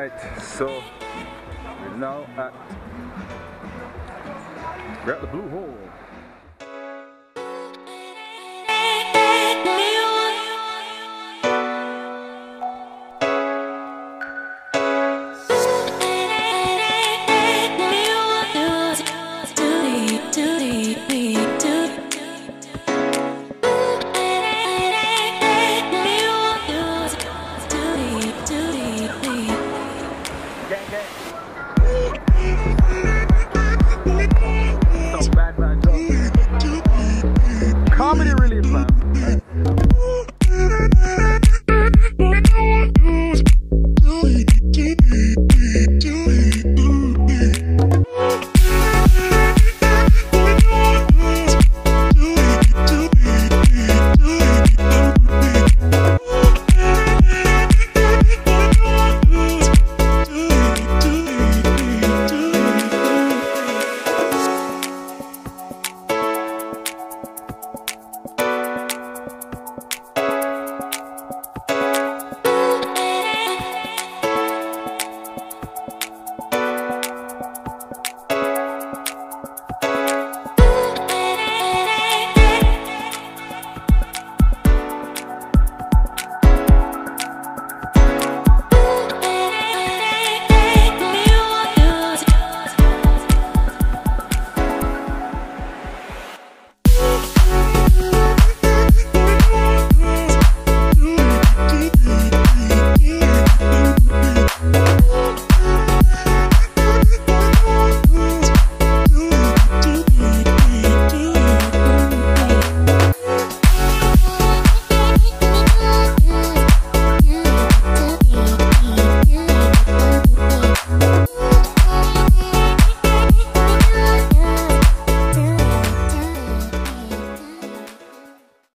Alright, so we're now at we're at the blue hole.